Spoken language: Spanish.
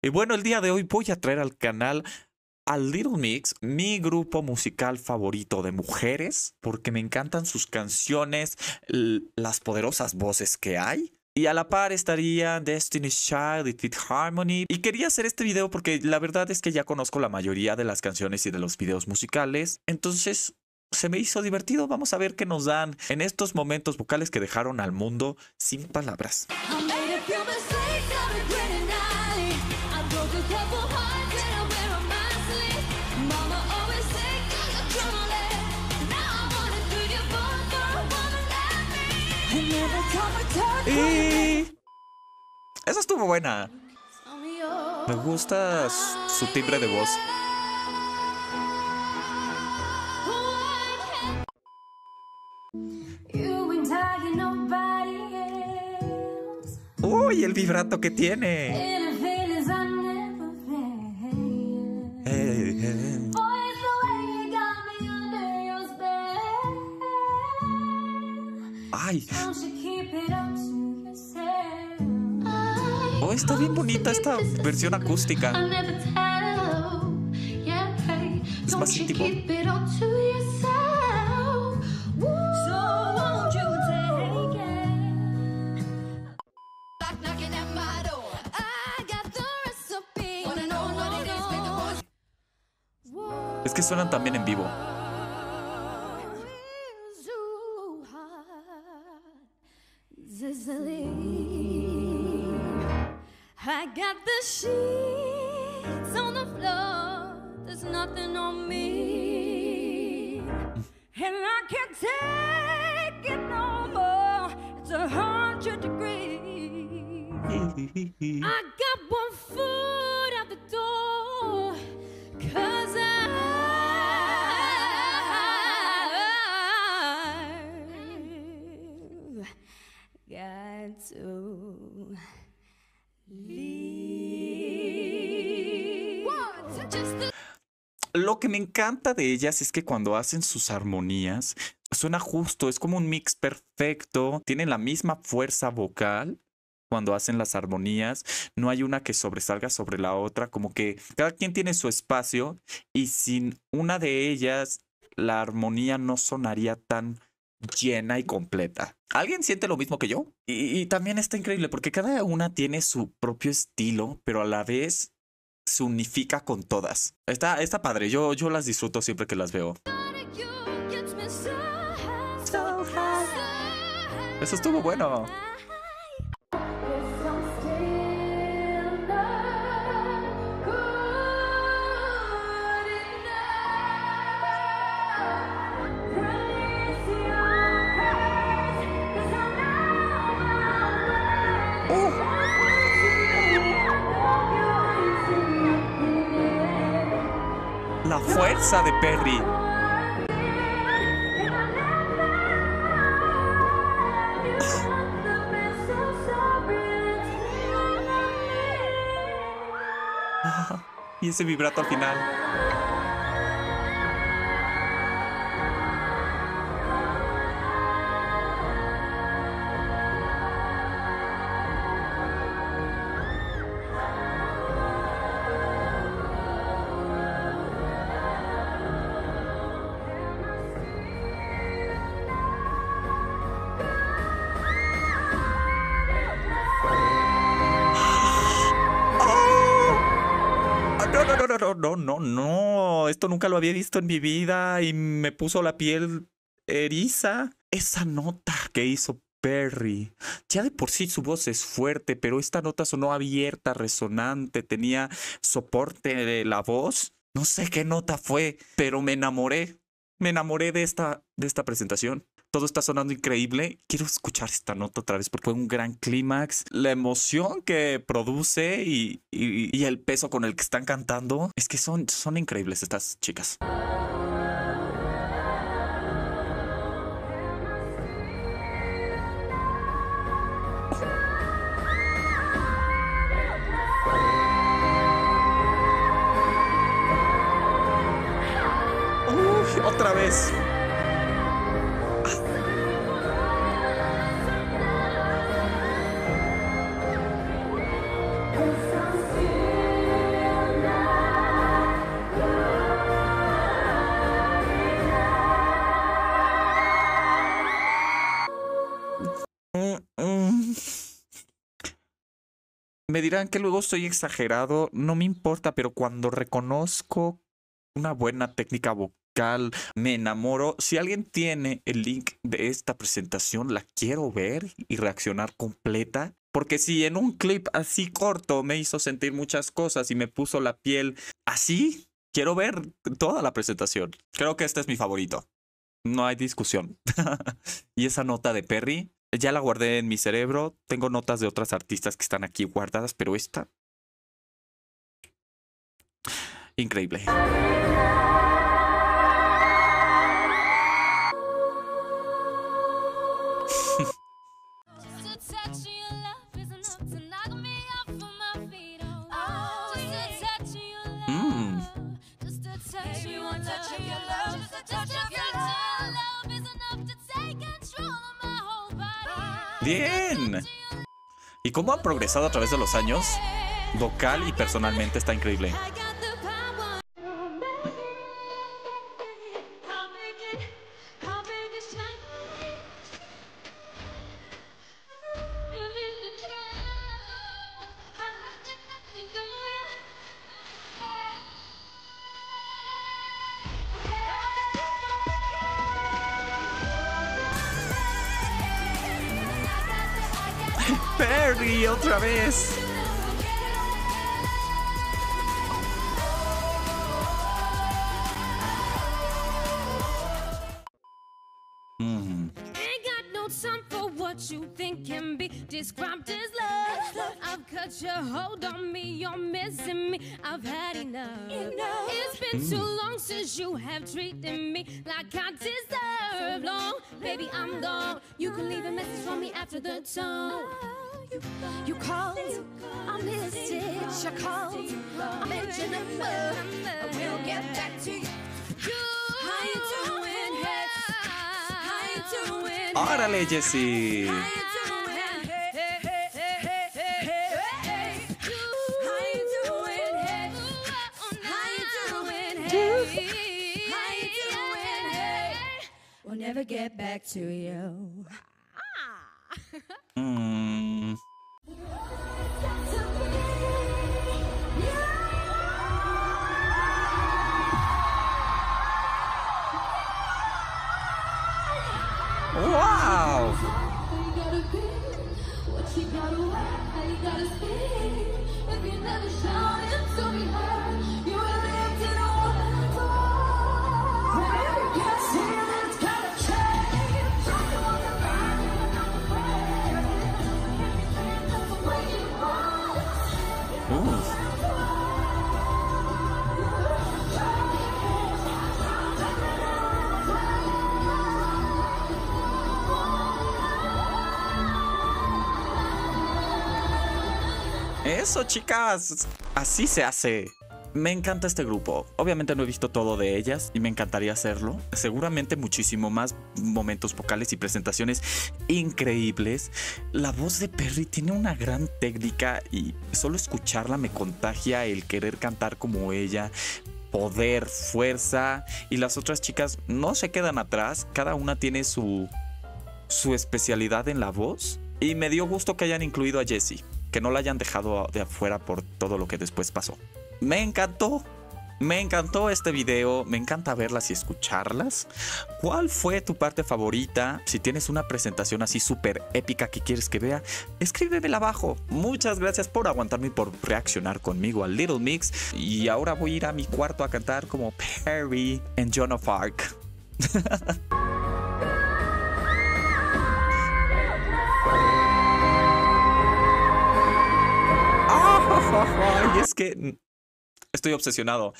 Y bueno, el día de hoy voy a traer al canal a Little Mix, mi grupo musical favorito de mujeres, porque me encantan sus canciones, las poderosas voces que hay. Y a la par estaría Destiny's Child y Fit Harmony. Y quería hacer este video porque la verdad es que ya conozco la mayoría de las canciones y de los videos musicales. Entonces se me hizo divertido. Vamos a ver qué nos dan en estos momentos vocales que dejaron al mundo sin palabras. Y... Esa estuvo buena. Me gusta su timbre de voz. Uy, el vibrato que tiene. Ay. Oh, está bien bonita esta versión acústica. Es más íntimo. Es que suenan también en vivo. Nothing on me. And I can't take it no more, it's a hundred degrees. I got one foot out the door, cause I got to. Lo que me encanta de ellas es que cuando hacen sus armonías, suena justo, es como un mix perfecto, tienen la misma fuerza vocal cuando hacen las armonías, no hay una que sobresalga sobre la otra, como que cada quien tiene su espacio y sin una de ellas la armonía no sonaría tan llena y completa. ¿Alguien siente lo mismo que yo? Y, también está increíble porque cada una tiene su propio estilo, pero a la vez se unifica con todas. Está, está padre, yo, yo las disfruto siempre que las veo. Eso estuvo bueno. La fuerza de Perry. y ese vibrato al final. No, no, no, no, esto nunca lo había visto en mi vida y me puso la piel eriza. Esa nota que hizo Perry. Ya de por sí su voz es fuerte, pero esta nota sonó abierta, resonante, tenía soporte de la voz. No sé qué nota fue, pero me enamoré. Me enamoré de esta, de esta presentación todo está sonando increíble. Quiero escuchar esta nota otra vez porque fue un gran clímax. La emoción que produce y, el peso con el que están cantando es que son, son increíbles estas chicas. otra vez. Me dirán que luego estoy exagerado, no me importa, pero cuando reconozco una buena técnica vocal, me enamoro. Si alguien tiene el link de esta presentación, la quiero ver y reaccionar completa. Porque si en un clip así corto me hizo sentir muchas cosas y me puso la piel así, quiero ver toda la presentación. Creo que este es mi favorito. No hay discusión. y esa nota de Perry, ya la guardé en mi cerebro. Tengo notas de otras artistas que están aquí guardadas, pero esta... Increíble. Bien. ¿Y cómo ha progresado a través de los años? Vocal y personalmente está increíble. Perry, otra vez. Mm. Ain't got no time for what you think can be described as love. I've cut your hold on me, you're missing me. I've had enough. It's been too long since you have treated me like I deserve. Long, baby, I'm gone. You can leave a message for me after the tone. You called, I missed it. You called, I mentioned a number. We'll get back to you. How you doing, head? How you doing? Órale, Jesse. We'll never get back to you. Ah. mm. Eso, chicas. Así se hace. Me encanta este grupo. Obviamente no he visto todo de ellas y me encantaría hacerlo. Seguramente muchísimo más momentos vocales y presentaciones increíbles. La voz de Perry tiene una gran técnica y solo escucharla me contagia el querer cantar como ella. Poder, fuerza y las otras chicas no se quedan atrás. Cada una tiene su, su especialidad en la voz. Y me dio gusto que hayan incluido a Jessie, que no la hayan dejado de afuera por todo lo que después pasó. Me encantó. Me encantó este video, me encanta verlas y escucharlas. ¿Cuál fue tu parte favorita? Si tienes una presentación así súper épica que quieres que vea, escríbemela abajo. Muchas gracias por aguantarme y por reaccionar conmigo al Little Mix. Y ahora voy a ir a mi cuarto a cantar como Perry en Joan of Arc. Es que estoy obsesionado.